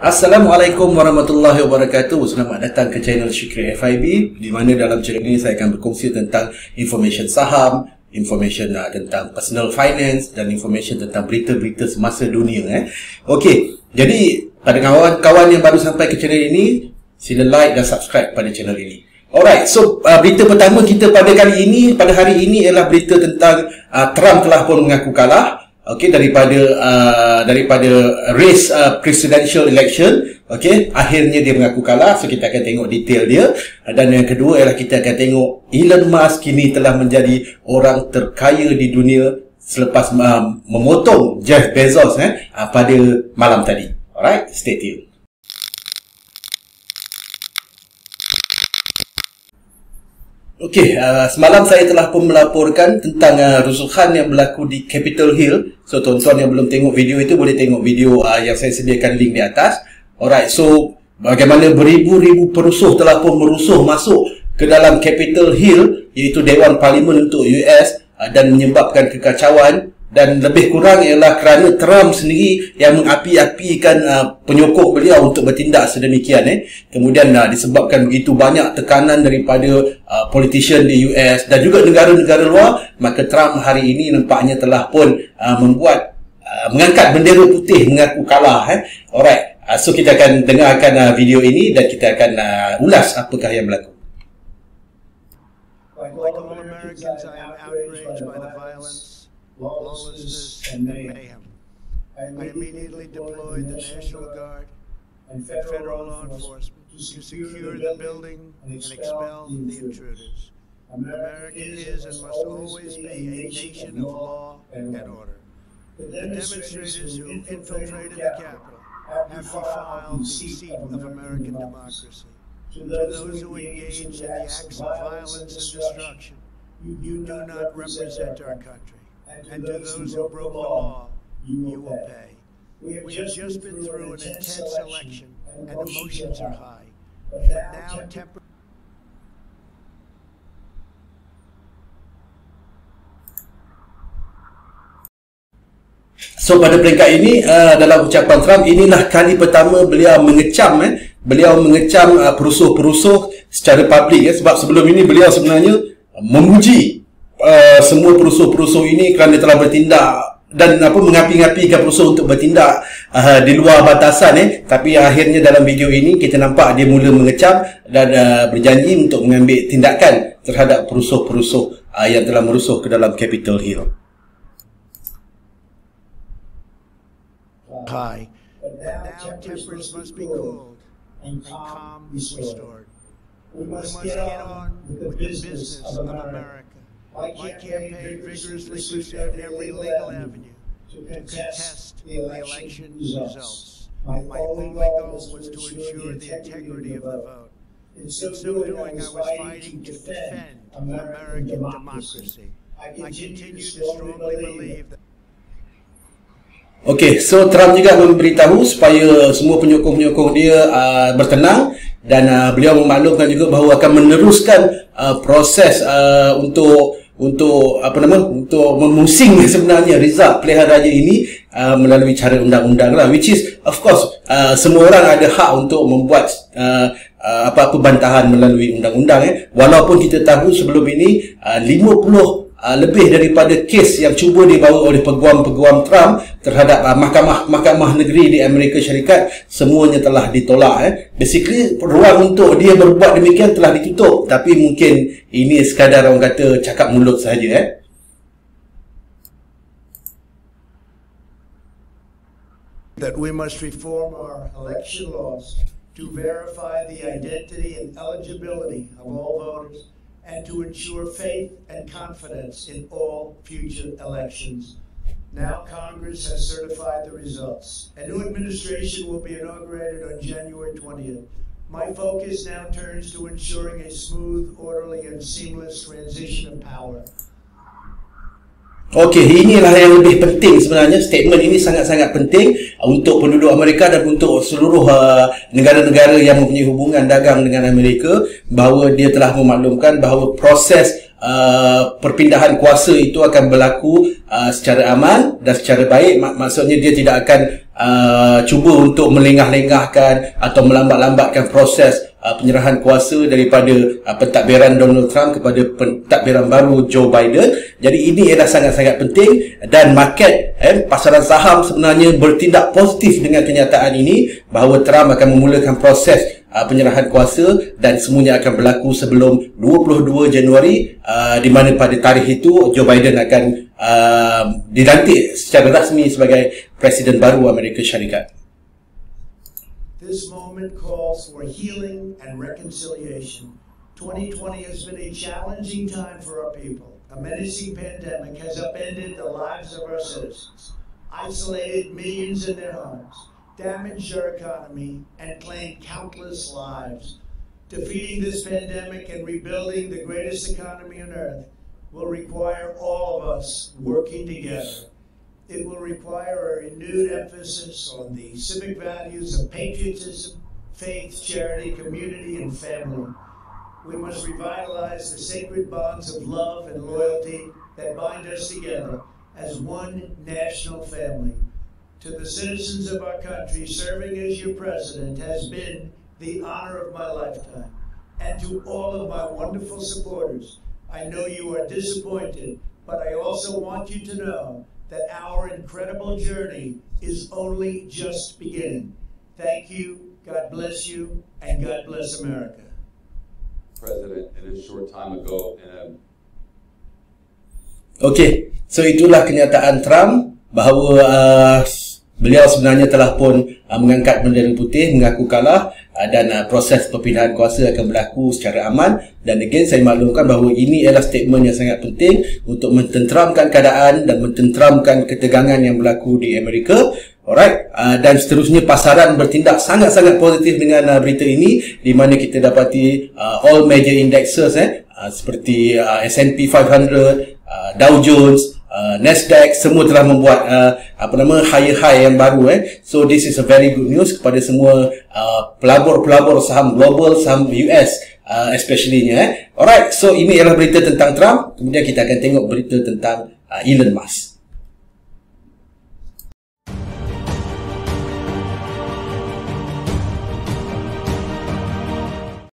Assalamualaikum warahmatullahi wabarakatuh. Selamat datang ke channel Syukri FIB di mana dalam channel ini saya akan berkongsi tentang information saham, information uh, tentang personal finance dan information tentang berita-berita semasa dunia eh. Okey, jadi pada kawan-kawan yang baru sampai ke channel ini, sila like dan subscribe pada channel ini. Alright, so uh, berita pertama kita pada kali ini, pada hari ini ialah berita tentang uh, Trump telah pun mengaku kalah okey daripada uh, daripada race uh, presidential election okey akhirnya dia mengaku kalah. So kita akan tengok detail dia. Dan yang kedua ialah kita akan tengok Elon Musk kini telah menjadi orang terkaya di dunia selepas uh, memotong Jeff Bezos eh uh, pada malam tadi. Alright stay tuned Okey, uh, semalam saya telah pun melaporkan tentang uh, rusuhan yang berlaku di Capitol Hill. So, tuan-tuan yang belum tengok video itu boleh tengok video uh, yang saya sediakan link di atas. Alright, so bagaimana beribu-ribu perusuh telah pun merusuh masuk ke dalam Capitol Hill iaitu Dewan Parlimen untuk US uh, dan menyebabkan kekacauan dan lebih kurang ialah kerana Trump sendiri yang mengapi-apikan uh, penyokong beliau untuk bertindak sedemikian eh. Kemudian uh, disebabkan begitu banyak tekanan daripada uh, politician di US dan juga negara-negara luar maka Trump hari ini nampaknya telah pun uh, membuat uh, mengangkat bendera putih mengaku kalah eh. Alright uh, so kita akan dengarkan uh, video ini dan kita akan uh, ulas apakah yang berlaku. All Americans, I am outraged by the violence lawlessness, and mayhem. I immediately deployed the National Guard and federal law enforcement to secure the building and expel the intruders. America is and must always be a nation of law and order. The demonstrators who infiltrated the Capitol have defiled the seat of American democracy. To those who engage in the acts of violence and destruction, you do not represent our country and to those who broke the law, you will pay. We have just been through an intense election, and emotions are high. But now temper. So pada peringkat ini uh, dalam ucapan Trump inilah kali pertama beliau mengecam eh beliau mengecam uh, perusuh-perusuh secara publik ya sebab sebelum ini beliau sebenarnya memuji Uh, semua perusuh-perusuh ini kerana telah bertindak dan apa mengapi-ngapikan perusuh untuk bertindak uh, di luar batasan eh tapi akhirnya dalam video ini kita nampak dia mula mengecam dan uh, berjanji untuk mengambil tindakan terhadap perusuh-perusuh uh, yang telah merusuh ke dalam Capitol Hill. High. Now tempers must be cooled and calm restored. We must get on with the business of America. My campaign vigorously pursued every legal avenue to contest the election results. My only goal was to ensure the integrity of the vote. In so doing, I was fighting to defend American democracy. I continue to strongly believe that Okey, so Trump juga memberitahu supaya semua penyokong-penyokong dia uh, bertenang dan uh, beliau memaklumkan juga bahawa akan meneruskan uh, proses uh, untuk untuk apa nama untuk memusing sebenarnya result pilihan raya ini uh, melalui cara undang-undang lah. Which is of course uh, semua orang ada hak untuk membuat uh, uh, apa-apa bantahan melalui undang-undang eh. Walaupun kita tahu sebelum ini uh, 50 uh, lebih daripada kes yang cuba dibawa oleh peguam-peguam Trump terhadap uh, mahkamah-mahkamah negeri di Amerika Syarikat semuanya telah ditolak eh. basically ruang untuk dia berbuat demikian telah ditutup tapi mungkin ini sekadar orang kata cakap mulut sahaja eh. that we must reform our election laws to verify the identity and eligibility of all voters and to ensure faith and confidence in all future elections. Now Congress has certified the results. A new administration will be inaugurated on January 20th. My focus now turns to ensuring a smooth, orderly, and seamless transition of power. Okey, inilah yang lebih penting sebenarnya. Statement ini sangat-sangat penting untuk penduduk Amerika dan untuk seluruh uh, negara-negara yang mempunyai hubungan dagang dengan Amerika bahawa dia telah memaklumkan bahawa proses uh, perpindahan kuasa itu akan berlaku uh, secara aman dan secara baik Mak- maksudnya dia tidak akan uh, cuba untuk melengah-lengahkan atau melambat-lambatkan proses uh, penyerahan kuasa daripada uh, pentadbiran Donald Trump kepada pentadbiran baru Joe Biden. Jadi ini adalah sangat-sangat penting dan market eh, pasaran saham sebenarnya bertindak positif dengan kenyataan ini bahawa Trump akan memulakan proses uh, penyerahan kuasa dan semuanya akan berlaku sebelum 22 Januari uh, di mana pada tarikh itu Joe Biden akan uh, dilantik secara rasmi sebagai Presiden baru Amerika Syarikat. This moment calls for healing and reconciliation. 2020 has been a challenging time for our people. A menacing pandemic has upended the lives of our citizens, isolated millions in their homes, damaged our economy, and claimed countless lives. Defeating this pandemic and rebuilding the greatest economy on earth will require all of us working together. It will require a renewed emphasis on the civic values of patriotism, faith, charity, community, and family. We must revitalize the sacred bonds of love and loyalty that bind us together as one national family. To the citizens of our country, serving as your president has been the honor of my lifetime. And to all of my wonderful supporters, I know you are disappointed, but I also want you to know that our incredible journey is only just beginning. Thank you, God bless you, and God bless America. president in a short time ago in a Okey, so itulah kenyataan Trump bahawa uh, beliau sebenarnya telah pun uh, mengangkat bendera putih mengaku kalah dan uh, proses perpindahan kuasa akan berlaku secara aman. Dan again saya maklumkan bahawa ini adalah statement yang sangat penting untuk mententeramkan keadaan dan mententeramkan ketegangan yang berlaku di Amerika. Alright, uh, dan seterusnya pasaran bertindak sangat-sangat positif dengan uh, berita ini di mana kita dapati uh, all major indexes eh uh, seperti uh, S&P 500, uh, Dow Jones, uh, Nasdaq semua telah membuat uh, apa nama higher high yang baru eh. So this is a very good news kepada semua uh, pelabur-pelabur saham global, saham US uh, especially nya eh. Alright, so ini adalah berita tentang Trump. Kemudian kita akan tengok berita tentang uh, Elon Musk.